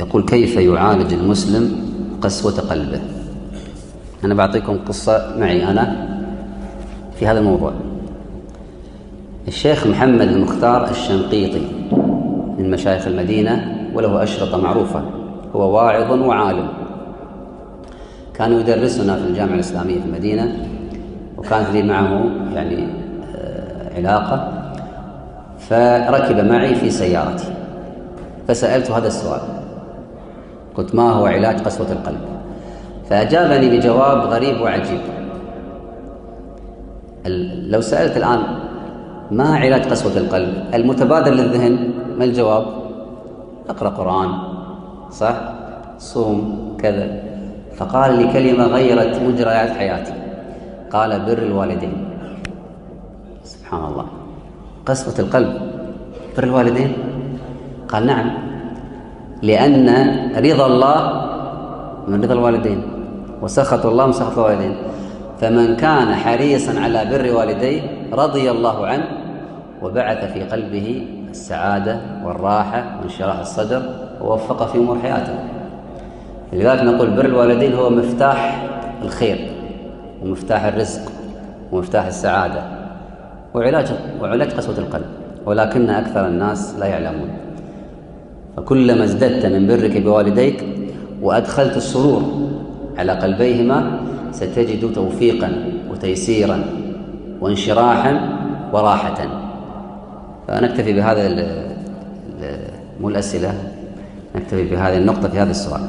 يقول كيف يعالج المسلم قسوة قلبه؟ أنا بعطيكم قصة معي أنا في هذا الموضوع. الشيخ محمد المختار الشنقيطي من مشايخ المدينة وله أشرطة معروفة هو واعظ وعالم. كان يدرسنا في الجامعة الإسلامية في المدينة وكانت لي معه يعني آه، علاقة. فركب معي في سيارتي. فسألته هذا السؤال قلت ما هو علاج قسوة القلب. فأجابني بجواب غريب وعجيب. لو سألت الآن ما علاج قسوة القلب المتبادر للذهن ما الجواب؟ أقرأ قرآن صح؟ صوم كذا. فقال لي كلمة غيرت مجريات حياتي. قال بر الوالدين. سبحان الله. قسوة القلب بر الوالدين؟ قال نعم. لأن رضا الله من رضا الوالدين وسخط الله من سخط الوالدين. فمن كان حريصا على بر والديه رضي الله عنه وبعث في قلبه السعادة والراحة وانشراح الصدر ووفقه في أمور حياته. لذلك نقول بر الوالدين هو مفتاح الخير ومفتاح الرزق ومفتاح السعادة وعلاج وعلاج قسوة القلب ولكن أكثر الناس لا يعلمون. فكلما ازددت من برك بوالديك وأدخلت السرور على قلبيهما ستجد توفيقا وتيسيرا وانشراحا وراحة. فنكتفي بهذا مو الأسئلة نكتفي بهذه النقطة في هذا السؤال.